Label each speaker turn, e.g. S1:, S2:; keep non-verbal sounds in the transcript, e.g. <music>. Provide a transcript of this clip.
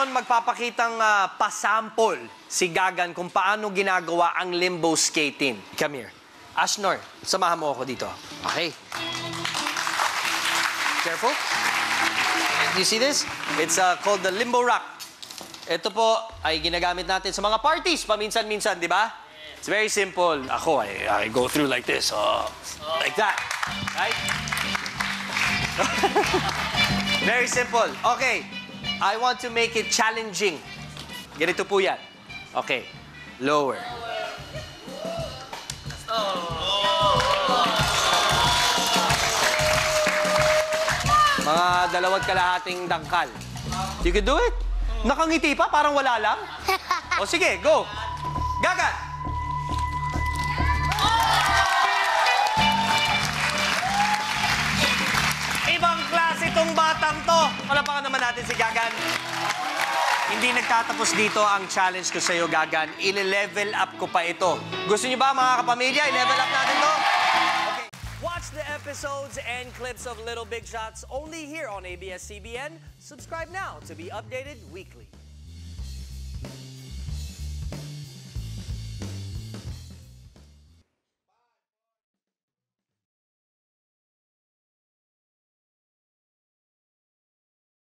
S1: ngayon magpapakitang ah, pasample si Gagan kung paano ginagawa ang limbo skating. Come here. Ashnor, samahan mo ako dito. Okay. Careful. You see this? It's uh, called the limbo rock. Ito po ay ginagamit natin sa mga parties paminsan-minsan, di ba? It's very simple. Ako, I, I go through like this. Oh, like that. Right? <laughs> very simple. Okay. I want to make it challenging. Ganito po yan. Okay. Lower. Mga dalawat kalahating dangkal. You can do it? Nakangiti pa? Parang wala lang? <laughs> O sige, go. Gagan! Natin si Gagan. Hindi nagtatapos dito ang challenge ko sa iyo, Gagan. Ile-level up ko pa ito. Gusto niyo ba, mga kapamilya, i-level up natin to? Okay. Watch the episodes and clips of Little Big Shots only here on ABS-CBN. Subscribe now to be updated weekly.